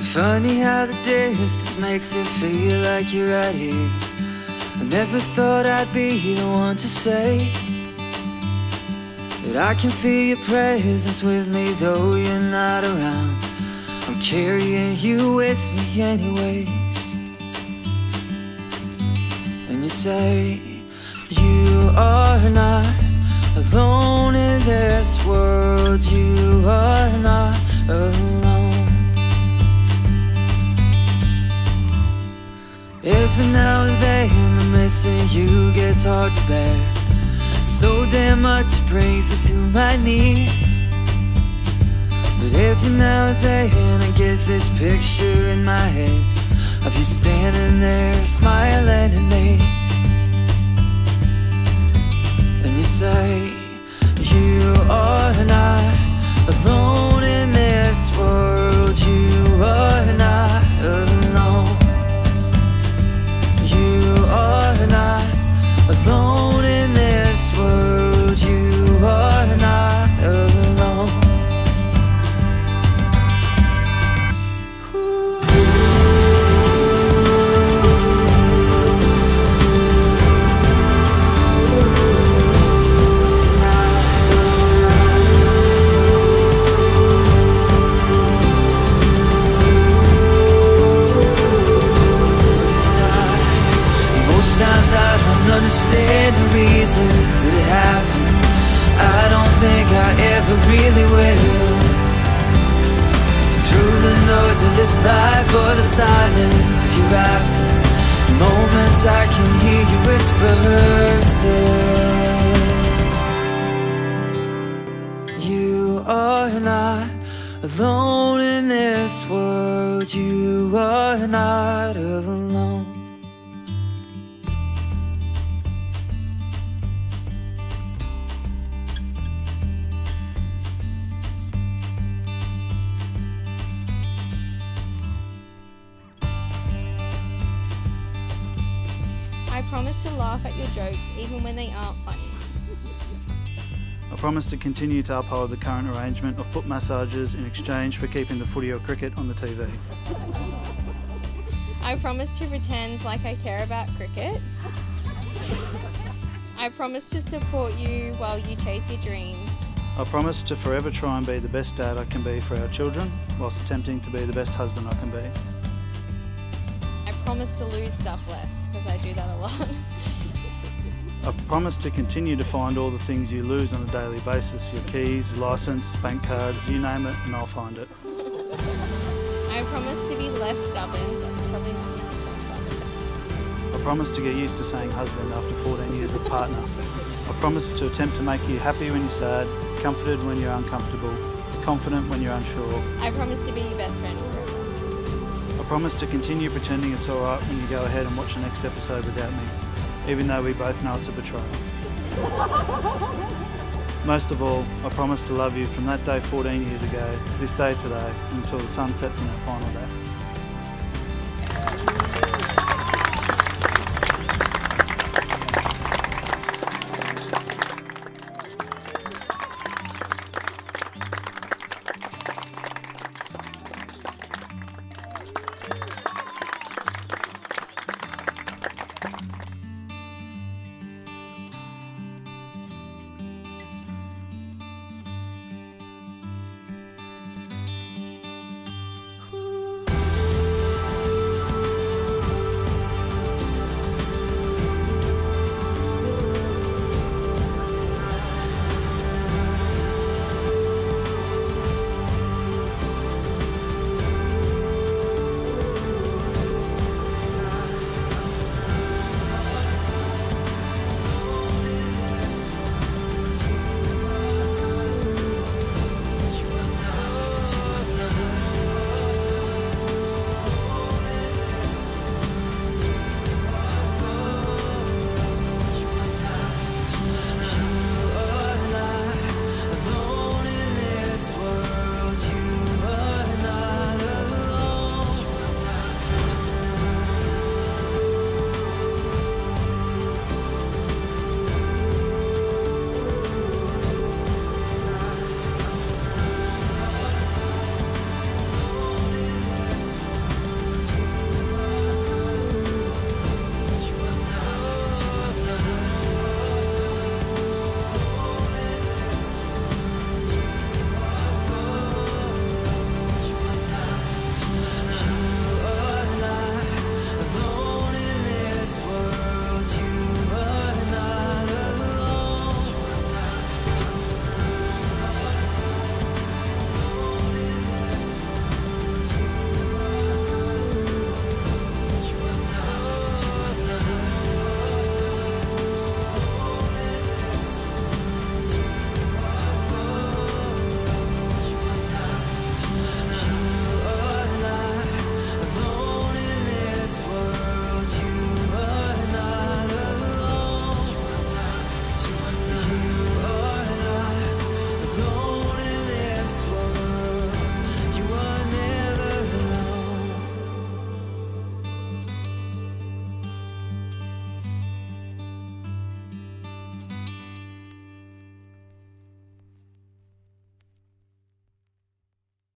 Funny how the distance makes it feel like you're right here. I never thought I'd be the one to say that I can feel your presence with me, though you're not around. I'm carrying you with me anyway. And you say you are not alone now and then the missing you gets hard to bear. So damn much brings me to my knees. But every now and then I get this picture in my head Of you standing there smiling at me. And you say you are not alone in this world You are it happened. I don't think I ever really will. Through the noise of this life or the silence of your absence, moments I can hear you whisper still. You are not alone in this world. You are not alone. Promise to laugh at your jokes even when they aren't funny. I promise to continue to uphold the current arrangement of foot massages in exchange for keeping the footy or cricket on the TV. I promise to pretend like I care about cricket. I promise to support you while you chase your dreams. I promise to forever try and be the best dad I can be for our children, whilst attempting to be the best husband I can be. I promise to lose stuff less because I do that a lot. I promise to continue to find all the things you lose on a daily basis your keys, license, bank cards, you name it, and I'll find it. I promise to be less stubborn. but Probably not. I promise to get used to saying husband after 14 years of partner. I promise to attempt to make you happy when you're sad, comforted when you're uncomfortable, confident when you're unsure. I promise to be your best friend promise to continue pretending it's alright when you go ahead and watch the next episode without me, even though we both know it's a betrayal. Most of all, I promise to love you from that day 14 years ago, this day today, until the sun sets on our final day.